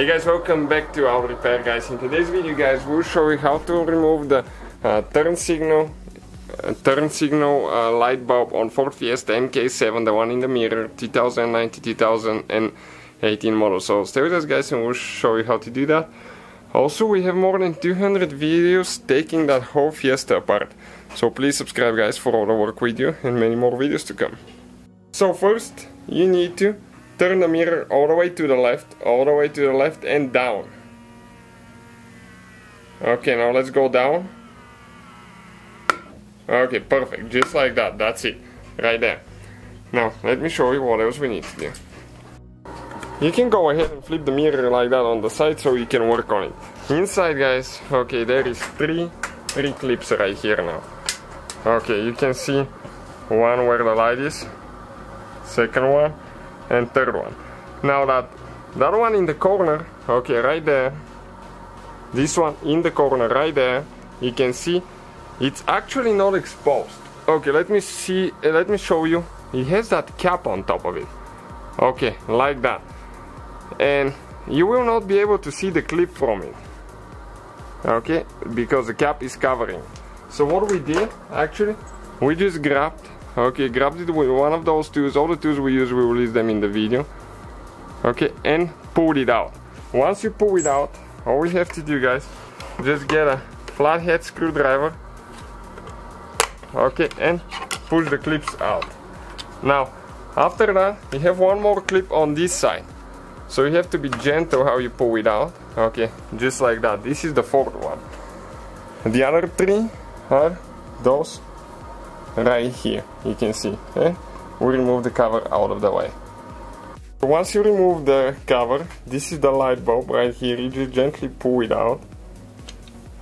Hey guys, welcome back to Auto Repair Guys. In today's video guys, we'll show you how to remove the uh, turn signal uh, turn signal uh, light bulb on Ford Fiesta MK7, the one in the mirror, 2019-2018 model. So stay with us guys and we'll show you how to do that. Also, we have more than 200 videos taking that whole Fiesta apart. So please subscribe guys for all the work we do and many more videos to come. So first, you need to turn the mirror all the way to the left, all the way to the left and down. Okay, now let's go down. Okay, perfect, just like that, that's it, right there. Now, let me show you what else we need to do. You can go ahead and flip the mirror like that on the side so you can work on it. Inside guys, okay, there is three, three clips right here now. Okay, you can see one where the light is, second one, and third one. Now that that one in the corner, okay, right there, this one in the corner right there, you can see it's actually not exposed. Okay, let me see, uh, let me show you. It has that cap on top of it. Okay, like that. And you will not be able to see the clip from it. Okay, because the cap is covering. So what we did, actually, we just grabbed okay grab it with one of those tools all the tools we use we list them in the video. Okay and pull it out. Once you pull it out all we have to do guys just get a flathead screwdriver. Okay and push the clips out. Now after that you have one more clip on this side. So you have to be gentle how you pull it out. Okay just like that. This is the fourth one. The other three are those right here you can see eh? we remove the cover out of the way. Once you remove the cover this is the light bulb right here. You just gently pull it out.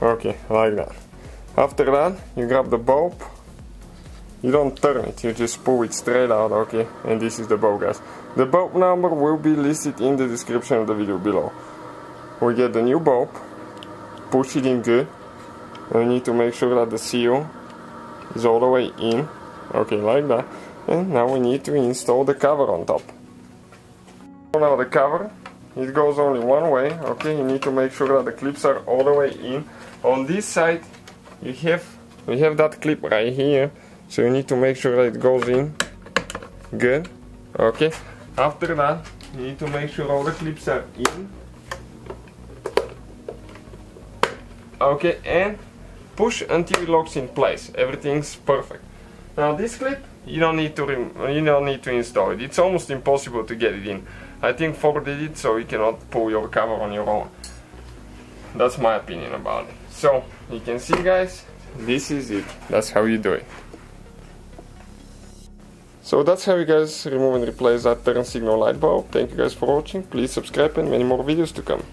Okay like that. After that you grab the bulb. You don't turn it you just pull it straight out okay? And this is the bulb guys. The bulb number will be listed in the description of the video below. We get the new bulb push it in good. We need to make sure that the seal is all the way in. Okay like that. And now we need to install the cover on top. Now the cover. It goes only one way. Okay you need to make sure that the clips are all the way in. On this side you have we have that clip right here. So you need to make sure that it goes in. Good. Okay. After that you need to make sure all the clips are in. Okay and push until it locks in place. Everything's perfect. Now this clip, you don't need to you don't need to install it. It's almost impossible to get it in. I think Ford did it so you cannot pull your cover on your own. That's my opinion about it. So you can see guys, this is it. That's how you do it. So that's how you guys remove and replace that turn signal light bulb. Thank you guys for watching. Please subscribe and many more videos to come.